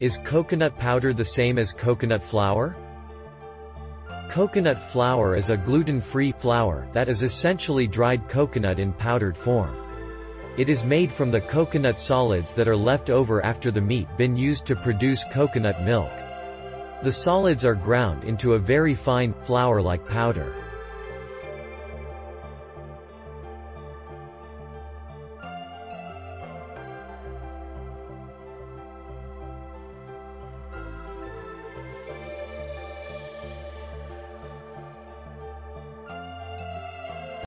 Is coconut powder the same as coconut flour? Coconut flour is a gluten-free flour that is essentially dried coconut in powdered form. It is made from the coconut solids that are left over after the meat been used to produce coconut milk. The solids are ground into a very fine, flour-like powder.